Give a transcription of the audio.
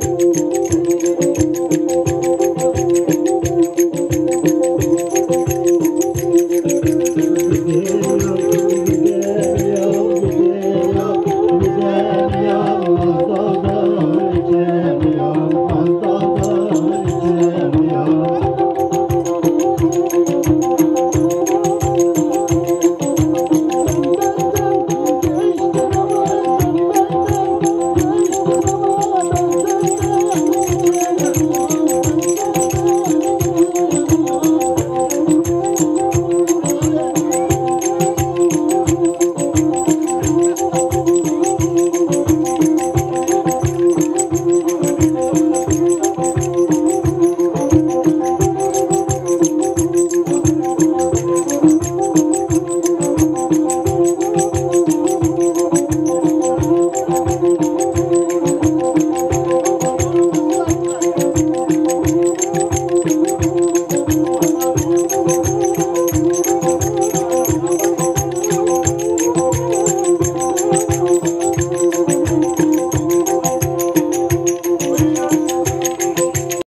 Música